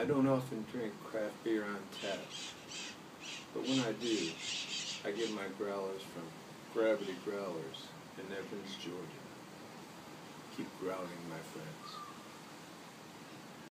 I don't often drink craft beer on tap, but when I do, I get my growlers from Gravity Growlers in Evans, Georgia. Keep growling, my friends.